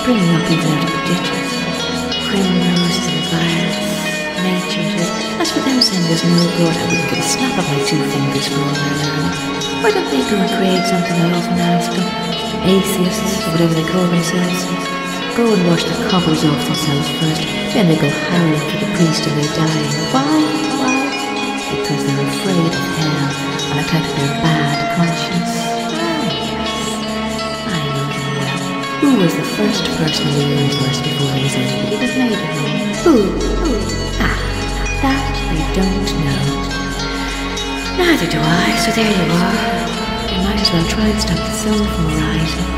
Spring up out of the ditches. Primrose and violets, nature. As for them saying there's no God, I wouldn't give a snap of my two fingers for all their learning. Why don't they go and create something I often ask them? Atheists, or whatever they call themselves. Go and wash the cobbles off themselves first, then they go howling to the priest and they die. Why? First person in the universe before there was anybody that made it? Who? Who? Ah, that they don't know. Neither do I, so there you are. You might as well try and stop the sun from rising.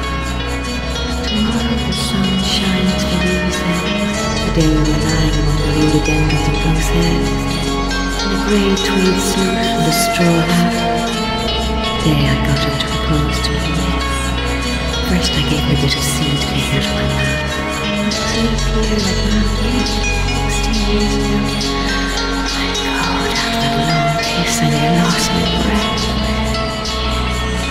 Tomorrow the sun shines for you, the day we're lying among the rhododendrons and heads, in a grey tweed suit and a straw hat. The day I got her to propose to me. First I gave her a bit of seed to out of my mouth. And she sleep here like that, sixteen years ago. My God, after that long kiss I nearly lost my breath.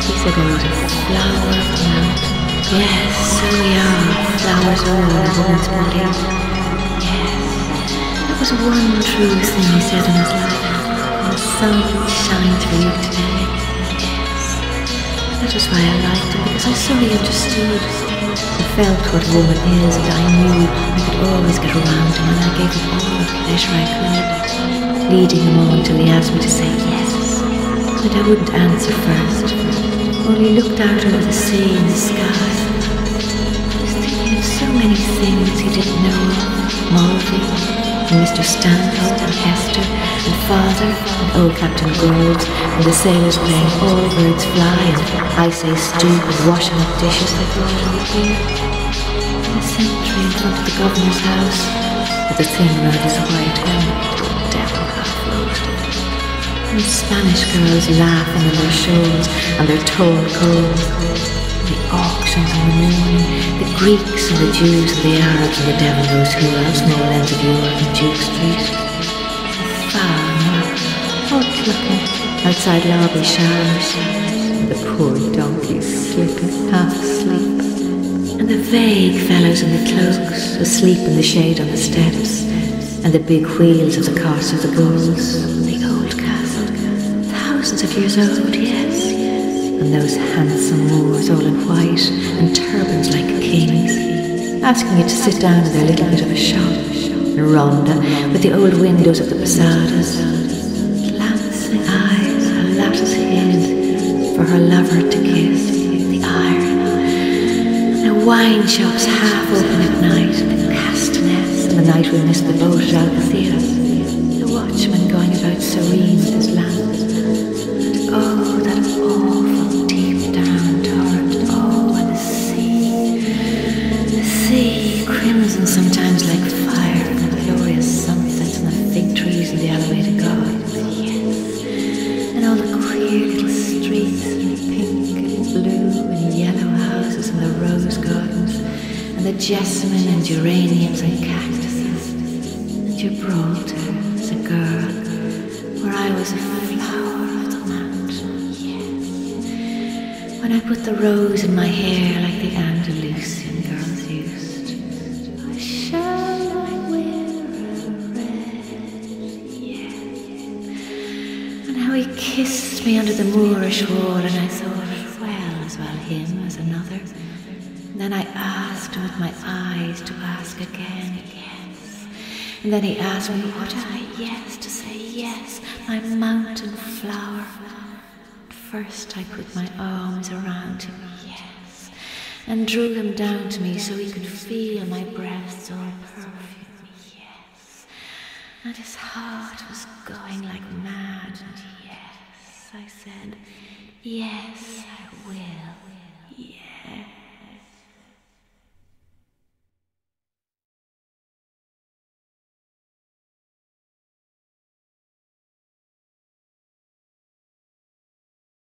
He said I was a flower of the mountain. Yes, so we are, flowers all in a woman's body. Yes, that was one true thing he said in his life. And the sun shines for you today. That was why I liked him, because I saw he understood. He felt what a woman is, and I knew I could always get around him, and I gave him all the pleasure I could, leading him on till he asked me to say yes. But I wouldn't answer first, only looked out over the sea and the sky. I was thinking of so many things he didn't know of. Mulvey, and Mr. Stanhope, and Hester, Father, and old Captain Groves, and the sailors playing All Birds Fly, and I Say Stoop, and washing up dishes thought I would hear. And the sentry in front of the governor's house, with the thin round his white helmet, devil half. And Spanish girls laughing on their shawls and their torn. And the auctions in the morning, the Greeks and the Jews and the Arabs and the devil knows who else in all ends of Europe and Duke Street. Outside Larby Sharons. The poor donkeys slipping, half asleep. And the vague fellows in the cloaks, asleep in the shade on the steps. And the big wheels of the carts of the ghouls. The old castle, thousands of years old, yes. And those handsome Moors all in white and turbans like kings, asking you to sit down in their little bit of a shop. And Ronda with the old windows of the posadas, for her lover to kiss. The iron, and the wine shops half open at night, the castanets, and the night we missed the boat at Algeciras. The watchman going about serene and the jasmine and geraniums and cactuses. And Gibraltar as a girl, where I was a flower of the mountain. When I put the rose in my hair like the Andalusian girls used. I shall I wear a red? Yes. And how he kissed me under the Moorish wall, and I thought, then I asked with my eyes to ask again, yes. And then he asked me, would I yes to say yes, my mountain flower. First I put my arms around him, yes, and drew him down to me so he could feel my breaths all perfume, yes. And his heart was going like mad, and yes, I said, yes, I will, yes.